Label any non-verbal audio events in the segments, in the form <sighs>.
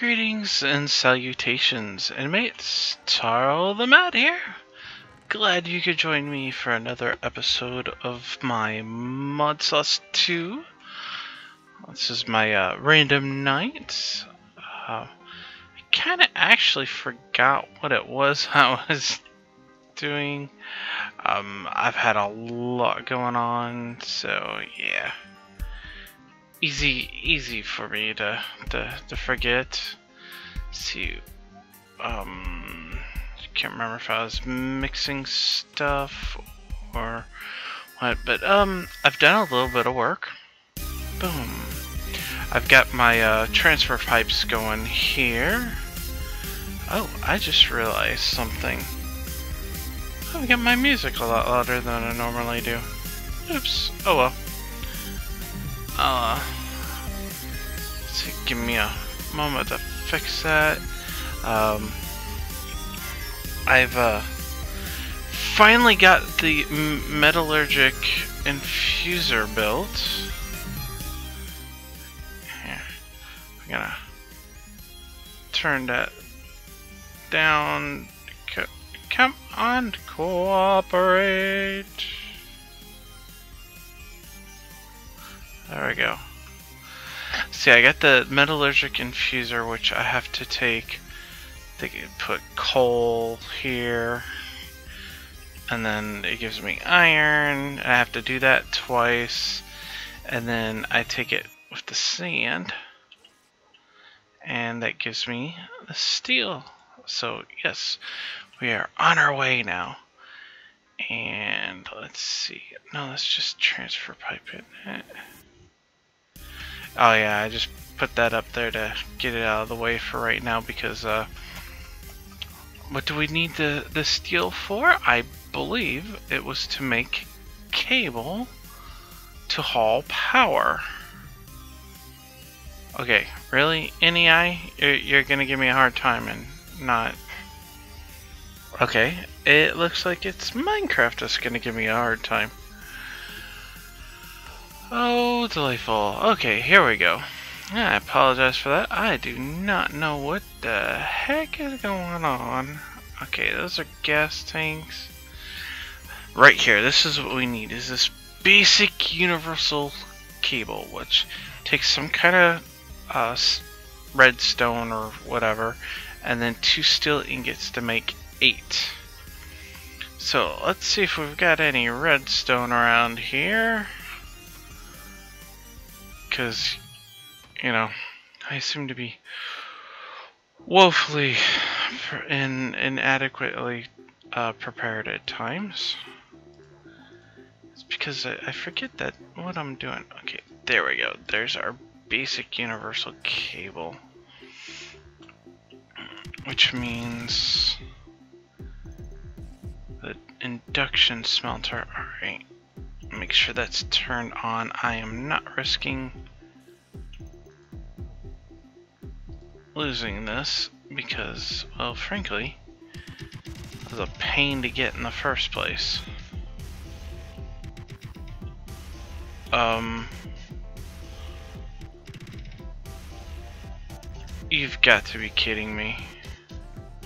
Greetings and salutations, inmates. Tarill the Mad here. Glad you could join me for another episode of my Mod Sauce 2. This is my uh, random night. Uh, I kind of actually forgot what it was <laughs> I was doing. Um, I've had a lot going on, so yeah easy easy for me to to, to forget. see, um, can't remember if I was mixing stuff or what, but um, I've done a little bit of work. Boom. I've got my uh, transfer pipes going here. Oh, I just realized something. I've got my music a lot louder than I normally do. Oops. Oh well. Uh, so give me a moment to fix that. Um, I've uh, finally got the metallurgic infuser built. Here, I'm gonna turn that down. Come on, cooperate. There we go. See, I got the metallurgic infuser, which I have to take. They put coal here, and then it gives me iron. I have to do that twice, and then I take it with the sand, and that gives me the steel. So yes, we are on our way now. And let's see. No, let's just transfer pipe in it. Oh yeah, I just put that up there to get it out of the way for right now because uh, what do we need the, the steel for? I believe it was to make cable to haul power. Okay, really? NEI? You're, you're gonna give me a hard time and not... Okay, it looks like it's Minecraft that's gonna give me a hard time. Oh, delightful. Okay, here we go. I apologize for that. I do not know what the heck is going on. Okay, those are gas tanks. Right here, this is what we need, is this basic universal cable, which takes some kind of uh, redstone or whatever, and then two steel ingots to make eight. So, let's see if we've got any redstone around here because, you know, I seem to be woefully in, inadequately uh, prepared at times. It's because I, I forget that what I'm doing. Okay, there we go. There's our basic universal cable. Which means the induction smelter. Alright. Make sure that's turned on. I am not risking losing this because, well, frankly, it was a pain to get in the first place. Um, you've got to be kidding me.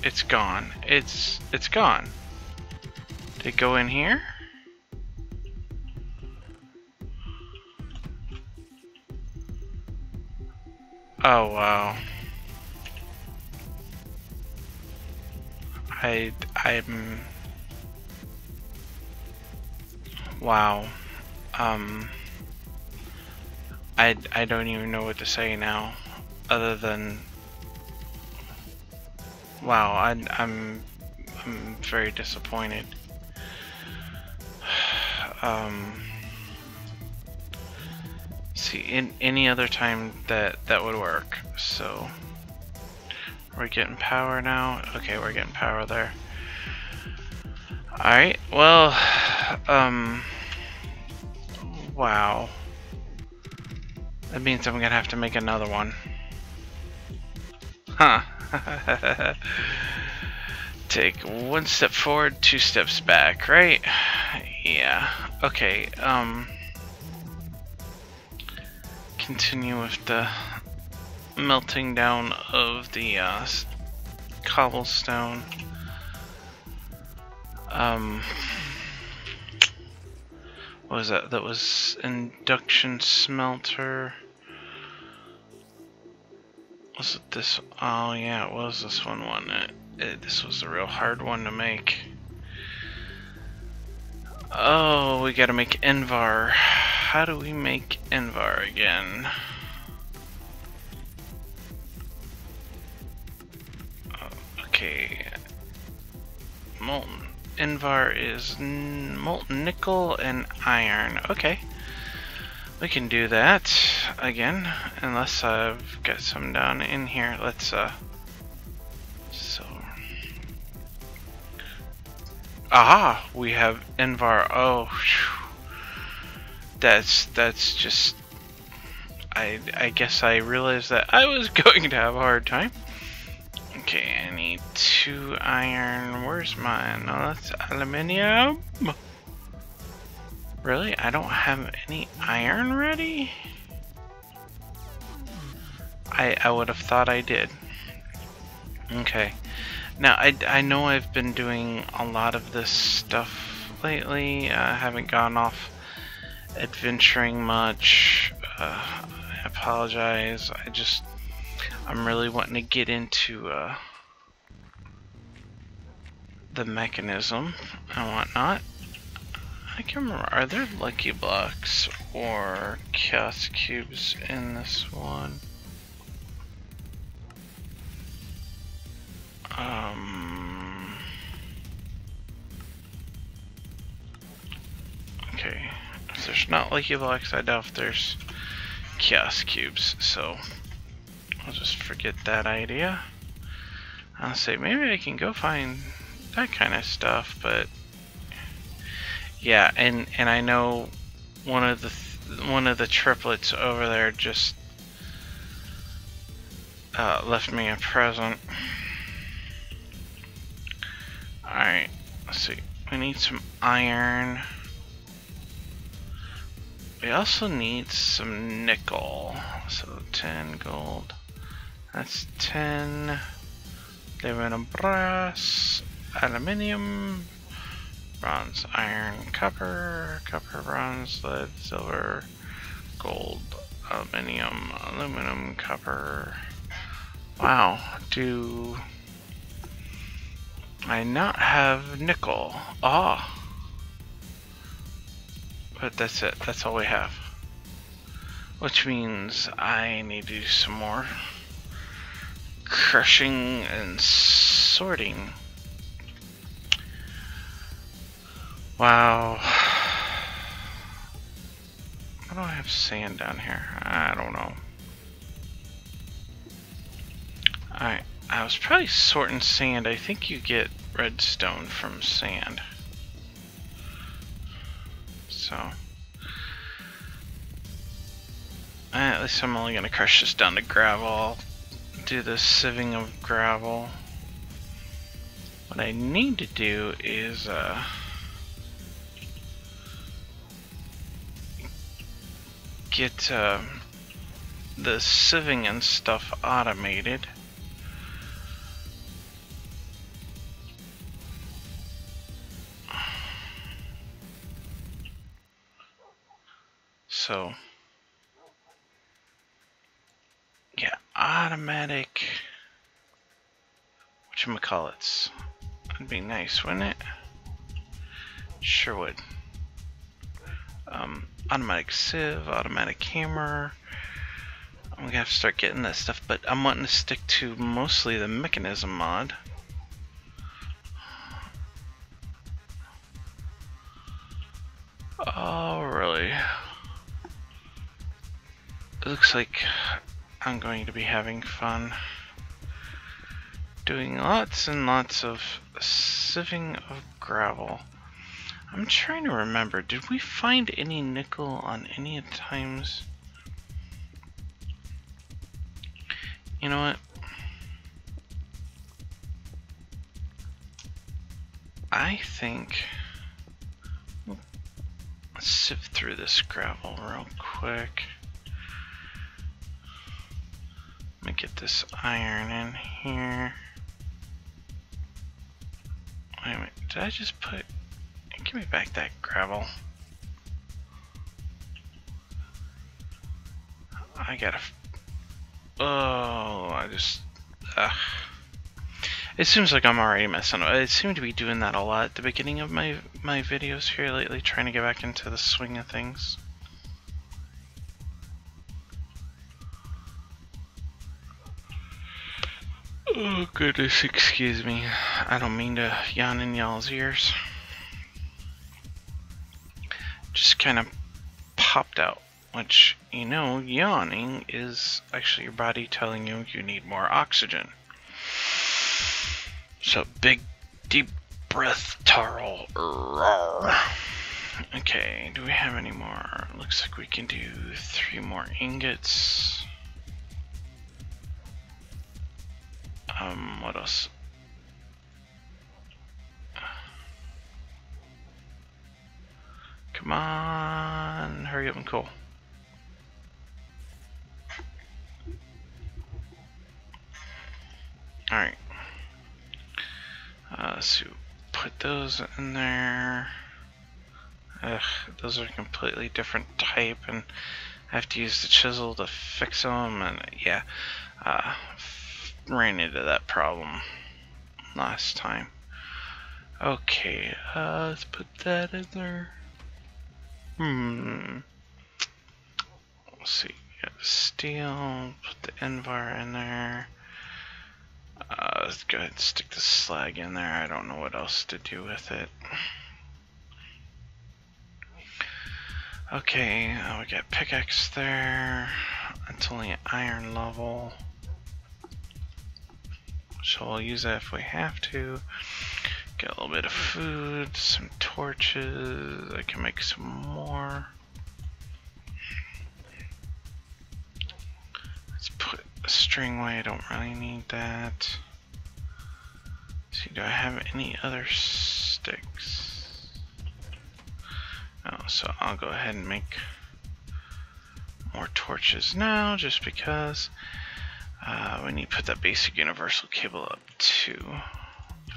It's gone. It's it's gone. Did it go in here? Oh wow. I I'm wow. Um I I don't even know what to say now other than wow, I I'm I'm very disappointed. <sighs> um see in any other time that that would work so we're getting power now. Okay we're getting power there. Alright well um wow. That means I'm gonna have to make another one. Huh. <laughs> Take one step forward two steps back right? Yeah okay um continue with the melting down of the uh, cobblestone. Um, what was that? That was induction smelter. Was it this? Oh yeah, it was this one. One. It, it, this was a real hard one to make. Oh, we gotta make Invar. How do we make Invar again? Molten. Invar is molten nickel and iron. Okay. We can do that again, unless I've got some down in here. Let's, uh... So... Aha! We have Invar. Oh. That's, that's just... I, I guess I realized that I was <laughs> going to have a hard time. Okay, two iron. Where's mine? Oh, that's aluminium. Really? I don't have any iron ready? I, I would have thought I did. Okay. Now, I, I know I've been doing a lot of this stuff lately. I haven't gone off adventuring much. Uh, I apologize. I just... I'm really wanting to get into uh, the Mekanism and whatnot. I can remember, are there lucky blocks or chaos cubes in this one? Um. Okay. If there's not lucky blocks, I doubt if there's chaos cubes, so I'll just forget that idea. I'll say maybe I can go find that kind of stuff, but yeah, and and I know one of the th one of the triplets over there just uh, left me a present. All right, let's see. We need some iron. We also need some nickel. So tin gold. That's tin. Aluminum brass. Aluminium bronze, iron, copper, copper, bronze, lead, silver, gold, aluminium, aluminum, copper. Wow, do I not have nickel? Ah. But that's it, that's all we have. Which means I need to do some more crushing and sorting. Wow. <sighs> Why do I have sand down here? I don't know. Alright, I was probably sorting sand. I think you get redstone from sand. So. At least I'm only going to crush this down to gravel. I'll do the sieving of gravel. What I need to do is, uh, get uh, the sieving and stuff automated. So, yeah, automatic, whatchamacallits, that'd be nice, wouldn't it? Sure would. Um, automatic sieve, automatic hammer. I'm gonna have to start getting that stuff, but I'm wanting to stick to mostly the Mekanism mod. Oh, really? It looks like I'm going to be having fun doing lots and lots of sieving of gravel. I'm trying to remember, did we find any nickel on any of the times? You know what? I think... Let's sift through this gravel real quick. Let me get this iron in here. Wait a minute, did I just put... Give me back that gravel. I gotta... Oh, I just... It seems like I'm already messing up. I seem to be doing that a lot at the beginning of my, my videos here lately, trying to get back into the swing of things. Oh goodness, excuse me. I don't mean to yawn in y'all's ears. Just kind of popped out, which, you know, yawning is actually your body telling you you need more oxygen. So, big, deep breath, Tarl. Okay, do we have any more? Looks like we can do three more ingots. Um, what else? Come on, hurry up and cool. Alright. Uh, so put those in there. Ugh, those are completely different type and I have to use the chisel to fix them and yeah. Uh, ran into that problem last time. Okay, uh, let's put that in there. Hmm. Let's see. steel. Put the Invar in there. Uh, let's go ahead and stick the slag in there. I don't know what else to do with it. Okay, uh, we got pickaxe there. It's only an iron level so we'll use that if we have to. Get a little bit of food, some torches, I can make some more. Let's put a string away, I don't really need that. See, do I have any other sticks? No, so I'll go ahead and make more torches now, just because. Uh, we need to put that basic universal cable up too.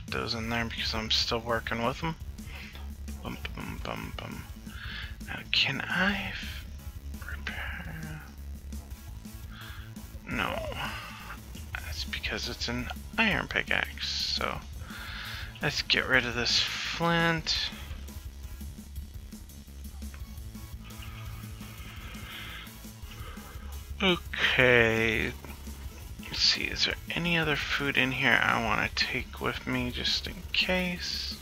Those in there because I'm still working with them. Bum, bum, bum, bum. Now, can I repair? No. That's because it's an iron pickaxe. So, let's get rid of this flint. Okay, Let's see, is there any other food in here I want to take with me just in case?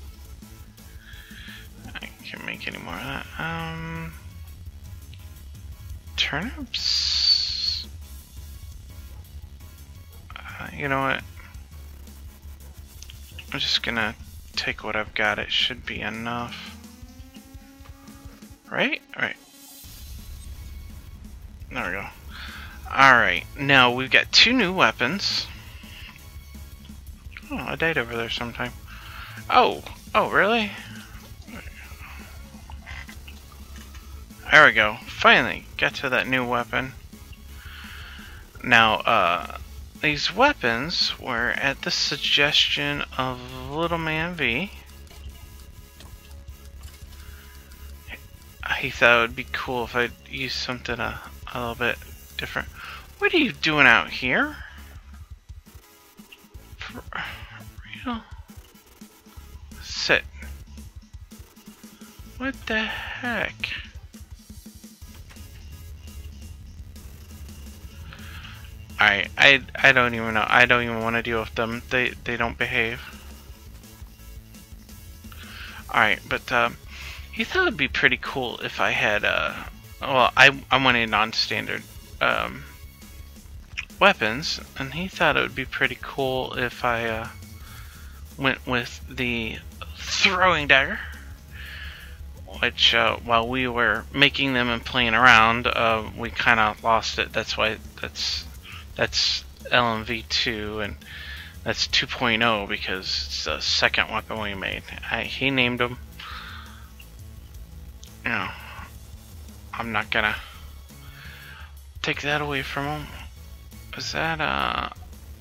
I can't make any more of that. Um, turnips? Uh, you know what? I'm just gonna take what I've got. It should be enough. Right? Right. There we go. Alright, now we've got two new weapons. Oh, I date over there sometime. Oh, oh, really? There we go. Finally, get to that new weapon. Now, uh, these weapons were at the suggestion of Little Man V. He thought it would be cool if I'd use something a, a little bit different. What are you doing out here? Real? Sit. What the heck? I I I don't even know. I don't even want to deal with them. They they don't behave. Alright, but um, he thought it'd be pretty cool if I had uh well I I wanted non-standard um weapons, and he thought it would be pretty cool if I uh, went with the throwing dagger. Which, uh, while we were making them and playing around, uh, we kind of lost it. That's why that's that's LMV2 and that's 2.0 because it's the second weapon we made. I, he named them. You know, I'm not gonna take that away from him. Is that, uh...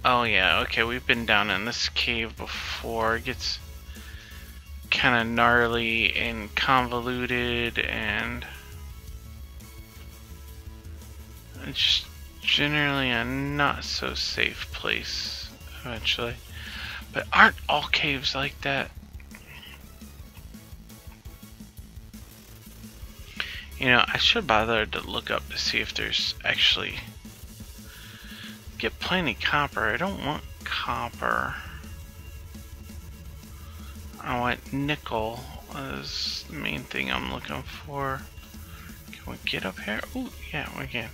Oh yeah, okay, we've been down in this cave before. It gets kind of gnarly and convoluted and... It's just generally a not so safe place eventually. But aren't all caves like that? You know, I should bother to look up to see if there's actually get plenty copper. I don't want copper. I want nickel is the main thing I'm looking for. Can we get up here? Oh, yeah, we can.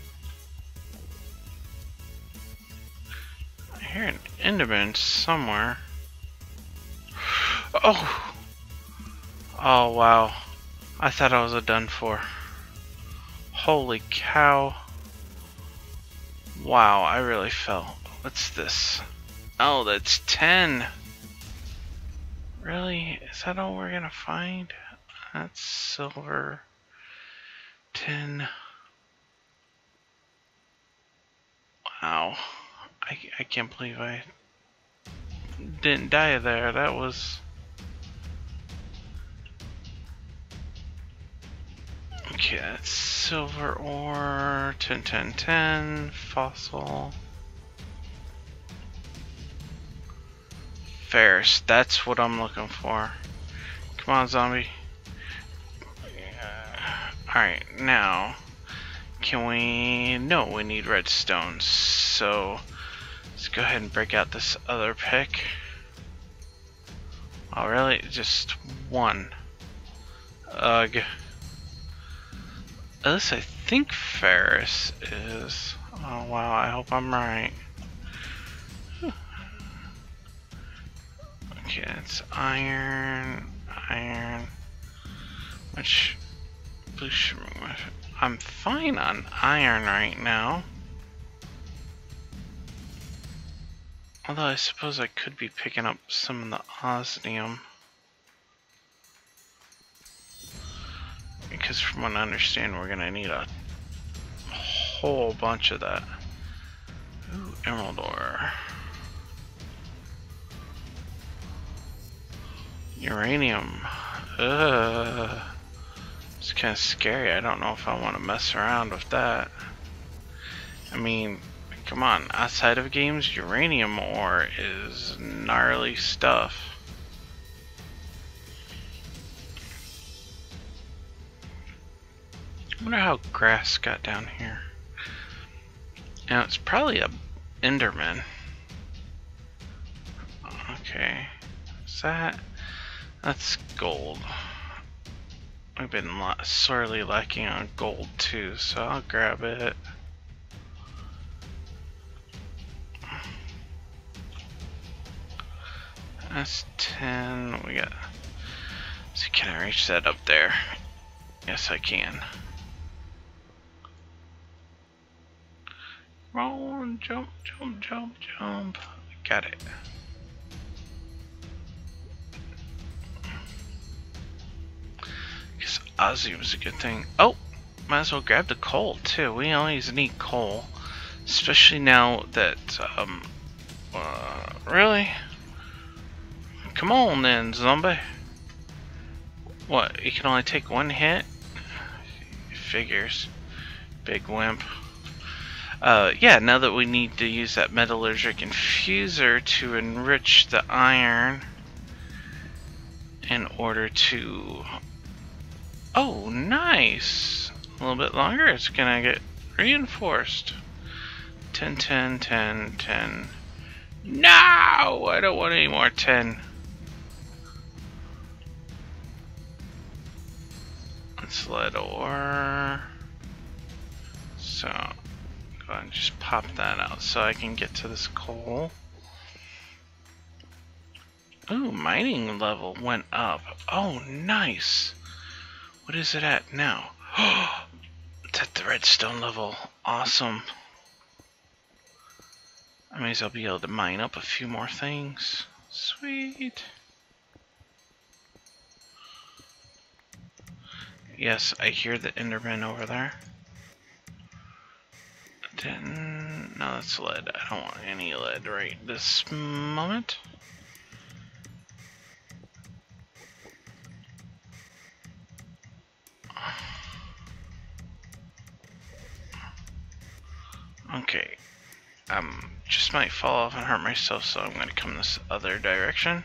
I hear an Enderman somewhere. Oh! Oh, wow. I thought I was a done for. Holy cow. Wow, I really fell. What's this? Oh, that's tin. Really? Is that all we're gonna find? That's silver. tin. Wow. I, I can't believe I didn't die there. That was... Okay, that's silver ore, tin, tin, tin, fossil. Ferrous, that's what I'm looking for. Come on, zombie. Alright, now, can we... No, we need redstone, so let's go ahead and break out this other pick. Oh, really? Just one. Ugh. Least I think Ferrous is. Oh wow, I hope I'm right. <sighs> Okay, it's iron, iron, which I'm fine on iron right now. Although I suppose I could be picking up some of the osmium. Because from what I understand, we're gonna need a whole bunch of that. Ooh, emerald ore. Uranium. Ugh. It's kind of scary. I don't know if I want to mess around with that. I mean, come on. Outside of games, uranium ore is gnarly stuff. I wonder how grass got down here. Now it's probably a Enderman. Okay. Is that? That's gold. I've been sorely lacking on gold too, so I'll grab it. That's tin. We got. So can I reach that up there? Yes, I can. Roll, jump, jump, jump, jump. Got it. Guess Ozzy was a good thing. Oh, might as well grab the coal too. We always need coal, especially now that um. Uh, really? Come on then, zombie. What? You can only take one hit? Figures. Big wimp. Uh, yeah, now that we need to use that metallurgic infuser to enrich the iron in order to... Oh, nice! A little bit longer, it's gonna get reinforced. tin, tin, tin, tin. No! I don't want any more tin. Let's let ore. So, go ahead and just pop that out so I can get to this coal. Ooh, mining level went up. Oh, nice. What is it at now? <gasps> it's at the redstone level. Awesome. I may as well be able to mine up a few more things. Sweet. Yes, I hear the Enderman over there. Then No, that's lead. I don't want any lead right this moment. Okay. Um, just might fall off and hurt myself, so I'm gonna come this other direction.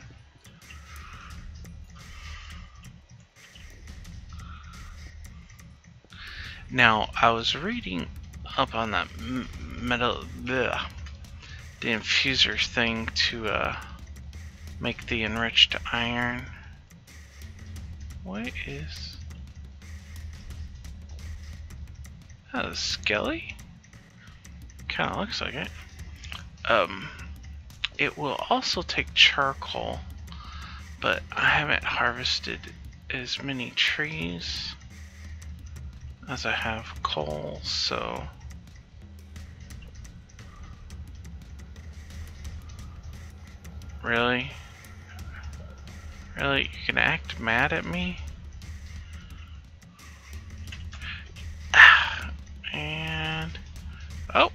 Now, I was reading up on that metal, bleh, the infuser thing to uh, make the enriched iron. What is... Oh, Skelly? Kinda looks like it. Um, it will also take charcoal, but I haven't harvested as many trees as I have coal, so Really? Really? You can act mad at me? <sighs> And... Oh!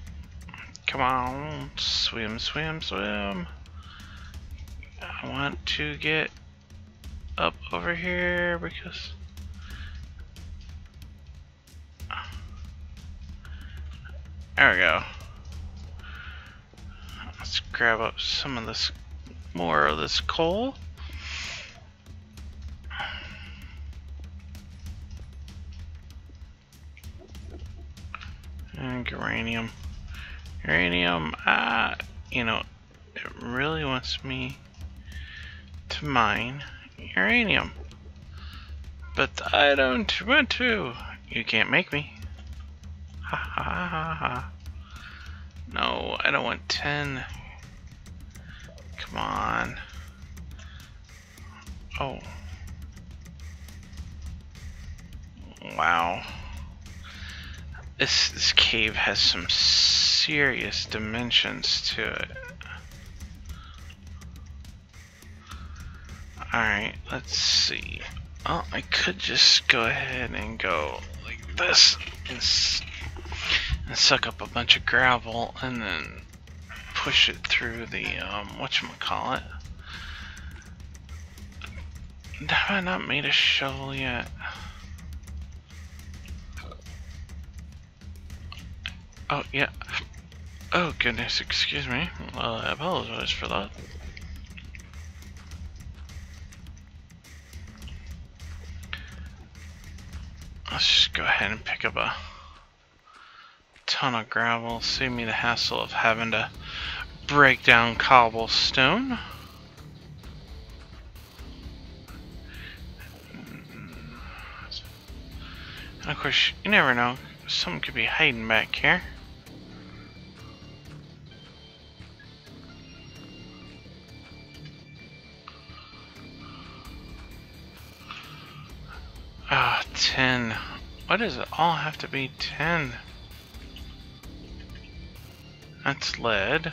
Come on. Swim, swim, swim. I want to get up over here because... There we go. Let's grab up some of this more of this coal. And uranium. Uranium, ah, you know, it really wants me to mine uranium. But I don't want to. You can't make me. Ha ha ha ha. No, I don't want tin Come on. Oh. Wow. This, this cave has some serious dimensions to it. Alright, let's see. Oh, I could just go ahead and go like this and, and suck up a bunch of gravel and then push it through the, um, whatchamacallit. Have I not made a shovel yet? Oh, yeah. Oh, goodness, excuse me. Well, I apologize for that. Let's just go ahead and pick up a ton of gravel. Save me the hassle of having to break down cobblestone. And of course, you never know. Something could be hiding back here. Ah, tin. Why does it all have to be tin? That's lead.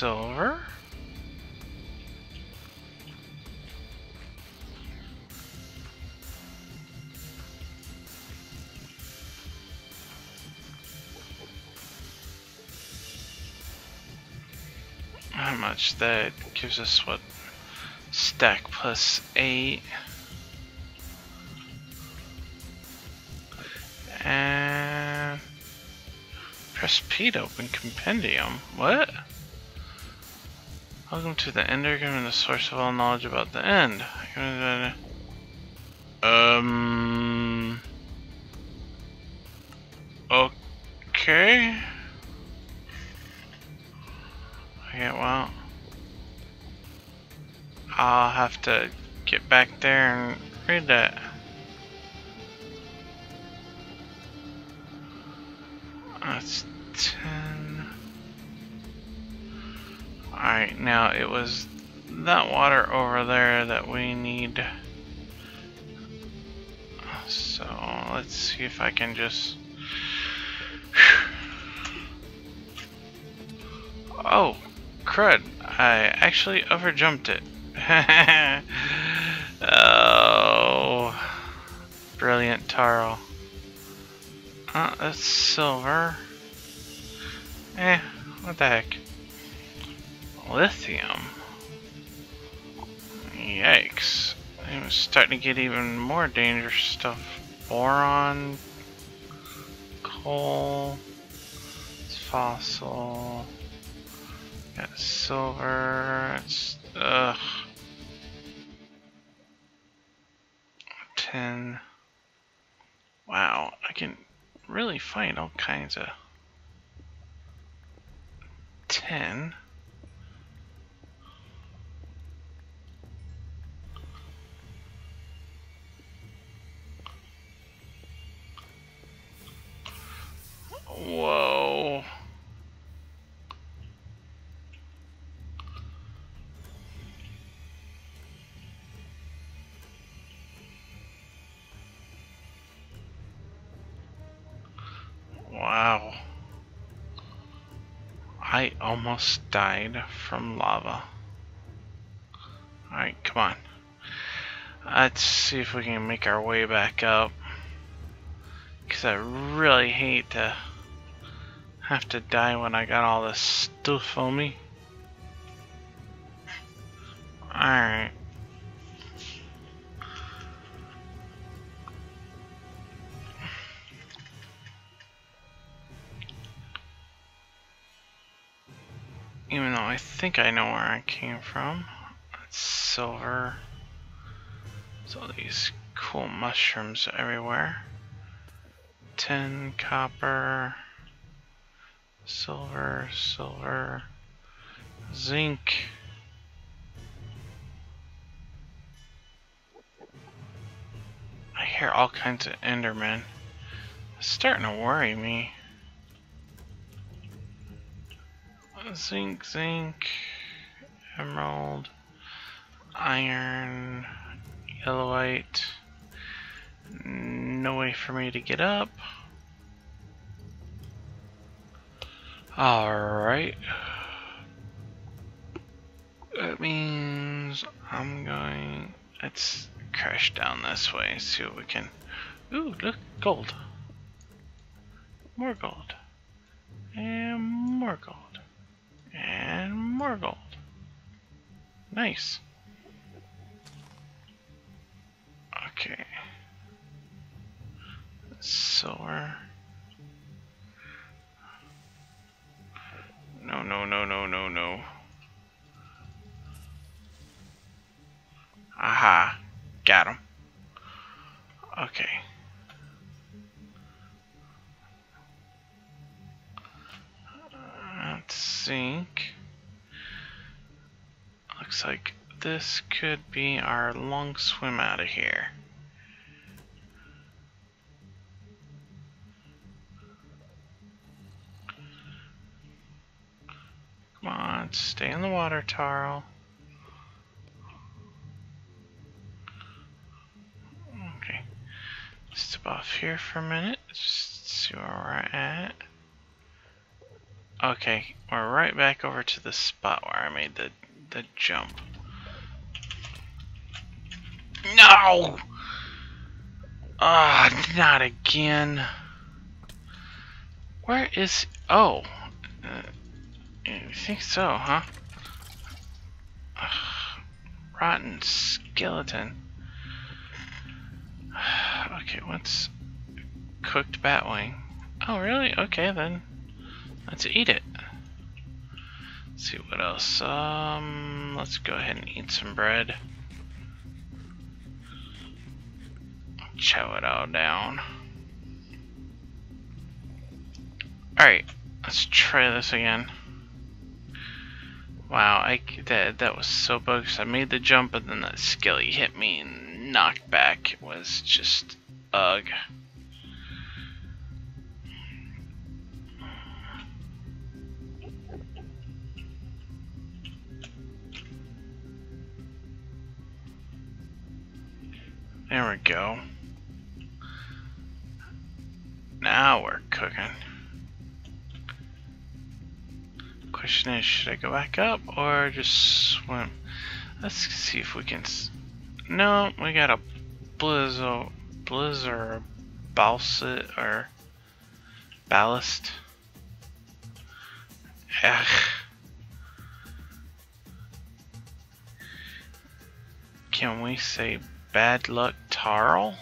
Silver. How much that gives us what? Stack plus eight. And press P to open compendium. What? Welcome to the Ender, given the source of all knowledge about the end. Um. Okay. Okay, well. I'll have to get back there and read that. That's tin. Alright, now it was that water over there that we need. So let's see if I can just... <sighs> Oh, crud. I actually overjumped it. <laughs> oh. Brilliant, Tarill. Uh, that's silver. Eh, what the heck. Lithium. Yikes. I'm starting to get even more dangerous stuff. Boron. Coal. It's fossil. Got silver. It's. Ugh. tin. Wow, I can really find all kinds of tin. Whoa. Wow. I almost died from lava. Alright, come on. Let's see if we can make our way back up. Because I really hate to have to die when I got all this stuff on me. Alright. Even though I think I know where I came from. It's silver. So these cool mushrooms everywhere. Tin, copper, silver, silver, zinc. I hear all kinds of Endermen. It's starting to worry me. zinc, zinc, emerald, iron, yellorite. No way for me to get up. Alright. That means I'm going... Let's crash down this way see what we can... Ooh, look, gold. More gold. And more gold. And more gold. Nice. Okay. Silver. No, no, no, no, no, no. Aha. Got him. Okay. Let's think looks like this could be our long swim out of here. Come on, stay in the water, Tarl. Okay. Step off here for a minute, just see where we're at. Okay, we're right back over to the spot where I made the, the jump. No! Ah, not again. Where is... Oh. Uh, you think so, huh? Ugh, rotten skeleton. <sighs> Okay, what's cooked batwing? Oh, really? Okay, then. Let's eat it. Let's see what else. Um, let's go ahead and eat some bread. Chow it all down. Alright, let's try this again. Wow, I, that, that was so bogus. I made the jump and then that skelly hit me and knocked back. It was just ugh. There we go. Now we're cooking. Question is, should I go back up or just swim? Let's see if we can... No, we got a blizzard, or a ballast or ballast. Ugh. Can we say bad luck Tarl?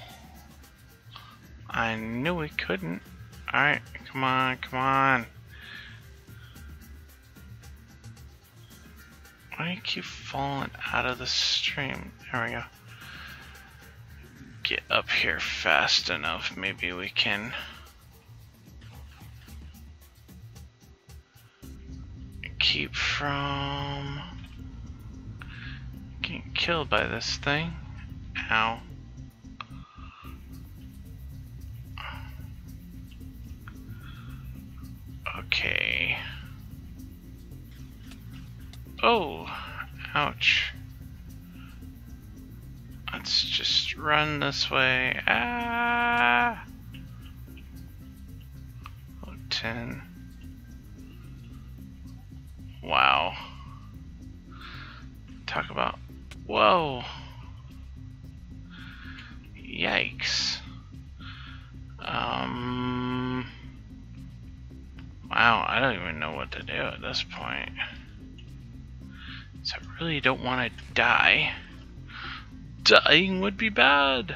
I knew we couldn't. Alright, come on, come on. Why do you keep falling out of the stream? There we go. Get up here fast enough, maybe we can keep from getting killed by this thing. Ow. Okay. Oh, ouch. Let's just run this way. Ah! Oh, 10. Wow. Talk about. Whoa! Yikes. Um. Wow, I don't even know what to do at this point. So I really don't want to die. Dying would be bad.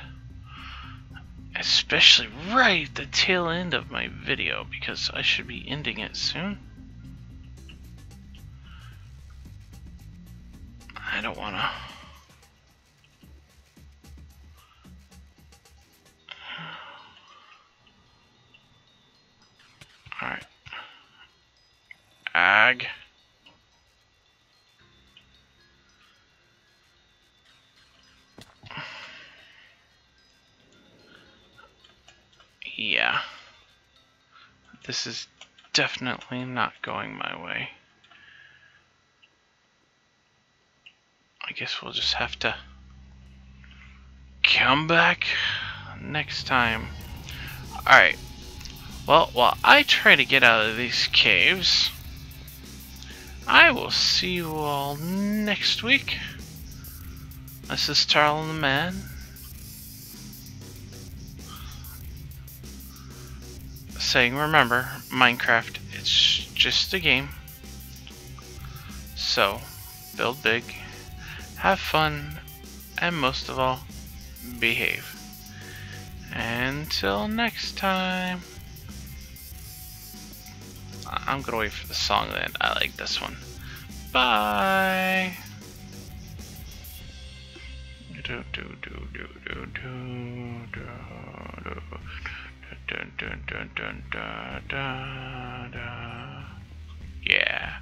Especially right at the tail end of my video because I should be ending it soon. I don't want to. Alright. Ag. This is definitely not going my way. I guess we'll just have to come back next time. Alright. Well, while I try to get out of these caves, I will see you all next week. This is Tarill the Mad. Saying, remember, Minecraft, it's just a game. So, build big, have fun, and most of all, behave. Until next time. I'm gonna wait for the song then. I like this one. Bye. Do do do do do do do do Dun, dun, dun, yeah.